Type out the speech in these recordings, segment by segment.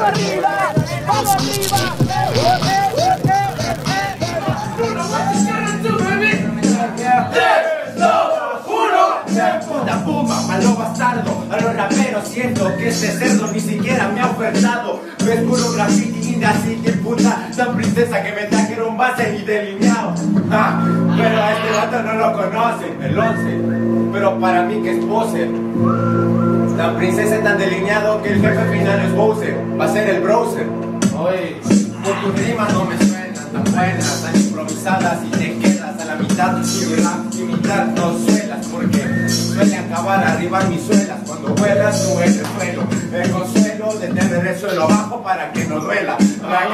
arriba! Malo bastardo, a los raperos siento que este cerdo ni siquiera me ha ofertado. No es puro graffiti, ni así que puta, la princesa que me trajeron base y delineado. Ah, pero a este vato no lo conocen, el 11, pero para mí que es Bowser. La princesa es tan delineado que el jefe final es Bowser, va a ser el browser. Oye, por tus rimas no me suenan tan buenas, tan improvisadas y te quedas a la mitad y rap y arriba mis suelas cuando vuelas tú en el suelo el consuelo de tener el suelo abajo para que no duela la no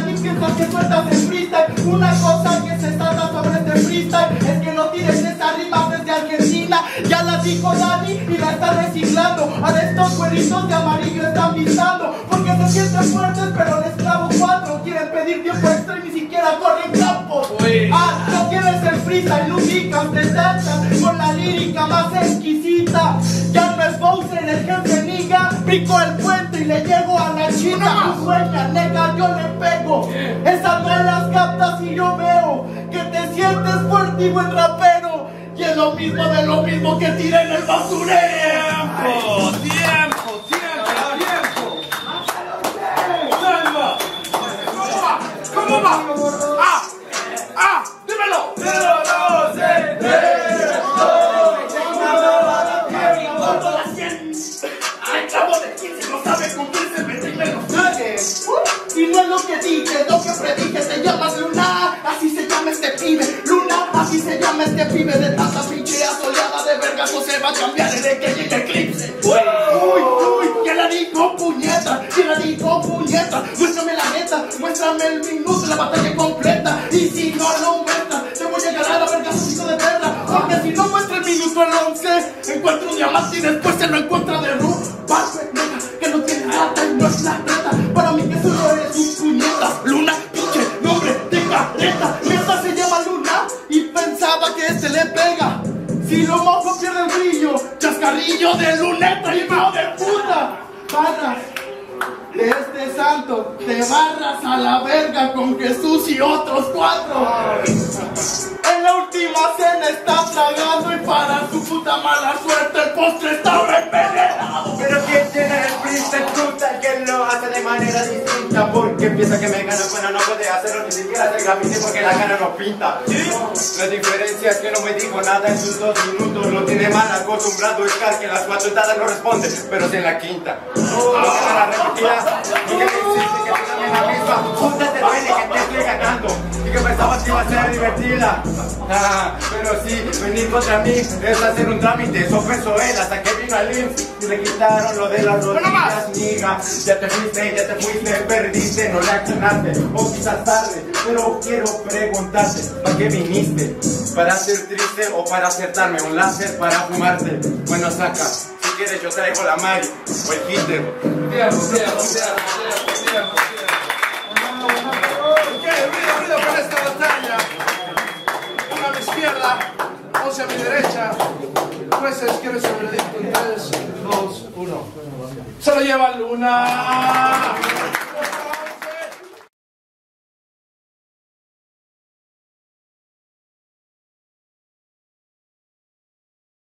no es que sueltas en freestyle. Una cosa que se trata sobre este freestyle es que no tires esa rima desde Argentina. Ya la dijo Dani y la está reciclando. Ahora estos cueritos de amarillo freestyle, ubicas, te tachan con la lírica más exquisita. Ya no es Bowser el jefe niga, pico el puente y le llego a la china. Tu sueña, nega, yo le pego. Esas no las captas y yo veo que te sientes fuerte y buen rapero. Y es lo mismo de lo mismo que tiré en el basurero. ¡Tiempo! Pibe de tanta pinche asoleada de vergazo se va a cambiar el que el eclipse. Uy, uy, uy, que la digo puñeta, que la digo puñeta, muéstrame la neta, muéstrame el minuto, la batalla completa, y si no lo muestras, te voy a ganar a vergazo hijo de perra, porque si no muestra el minuto el 11, encuentro un diamante y después se lo encuentra de Ru, Barbe, nega, que no tiene nada y no es la neta, Si lo mojo pierde el brillo, chascarrillo de luneta hijo de puta. Barras de este santo, te barras a la verga con Jesús y otros cuatro. En la última cena está tragando y para su puta mala suerte el postre está envenenado. Pero que tiene el freestyle brutal que lo hace de manera distinta Porque piensa que me gana, bueno no puede hacerlo ni siquiera hacer gabinete porque la cara no pinta. La diferencia es que no me dijo nada en sus dos minutos. Lo tiene mal acostumbrado Scar que las cuatro etadas no responde Pero si en la quinta. No que la repetida y que me insiste que tú también divertida Ah, pero sí, venir contra mí es hacer un trámite Eso pensó él hasta que vino al IMSS Y le quitaron lo de las rodillas, niga Ya te fuiste, ya te fuiste, perdiste, no reaccionaste O quizás tarde, pero quiero preguntarte ¿Para qué viniste? ¿Para ser triste o para acertarme? ¿Un láser para fumarte? Bueno, saca, si quieres yo traigo la Mari o el Hitler ¡Tiempo! ¡Tiempo! ¡Tiempo! ¡Tiempo! ¡Tiempo! Jueces, ¿quieres el veredicto? En 3, 2, 1. Se lo lleva Luna.